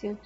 фоксе